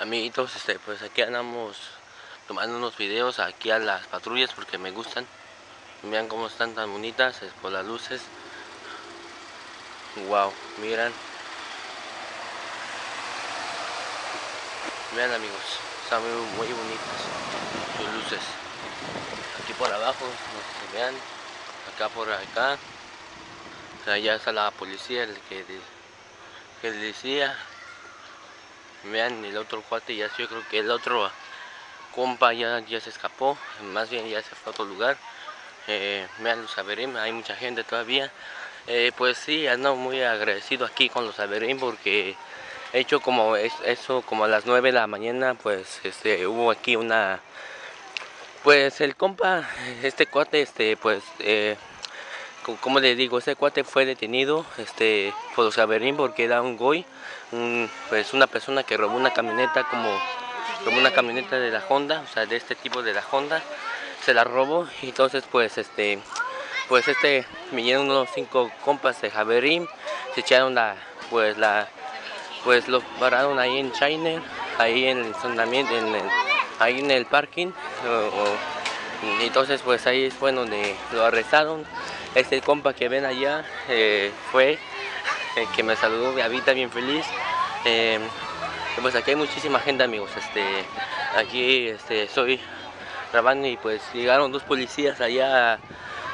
amiguitos, este, pues aquí andamos tomando unos videos aquí a las patrullas porque me gustan. Vean cómo están tan bonitas es por las luces. Wow, miran. Vean amigos, están muy, muy bonitas sus luces. Aquí por abajo, no si vean. Acá por acá. Allá está la policía, el que, que decía Vean el otro cuate, ya yo creo que el otro compa ya, ya se escapó, más bien ya se fue a otro lugar. Eh, vean los Averim, hay mucha gente todavía. Eh, pues sí, ando muy agradecido aquí con los Averim porque he hecho como eso como a las 9 de la mañana, pues este hubo aquí una pues el compa, este cuate, este pues eh, como le digo, ese cuate fue detenido este, por los Averín porque era un goy, pues una persona que robó una camioneta como, como una camioneta de la Honda, o sea, de este tipo de la Honda, se la robó y entonces pues este, pues este, vinieron unos cinco compas de Javerín, se echaron la, pues la, pues lo pararon ahí en China, ahí en el en el, ahí en el parking, y entonces pues ahí fue donde lo arrestaron, este compa que ven allá eh, fue el que me saludó, me habita bien feliz. Eh, pues aquí hay muchísima gente amigos, este, aquí este, estoy grabando y pues llegaron dos policías allá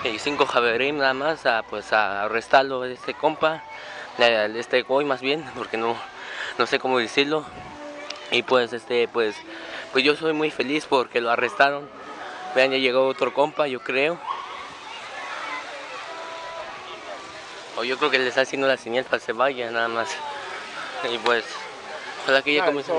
y cinco javerín nada más a, pues, a arrestarlo este compa, este hoy más bien, porque no, no sé cómo decirlo. Y pues este pues pues yo soy muy feliz porque lo arrestaron. Vean, ya llegó otro compa, yo creo. O yo creo que le está haciendo la señal para que se vaya nada más. Y pues, ojalá que ya comience.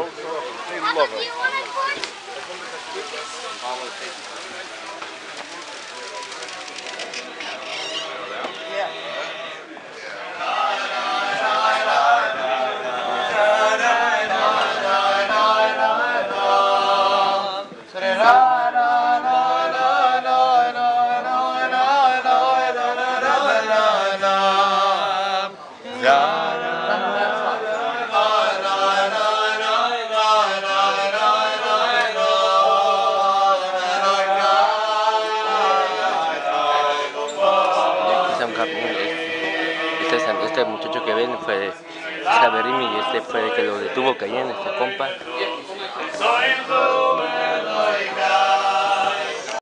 Este, muchacho que ven fue Saberimi y este fue el que lo detuvo en este compa.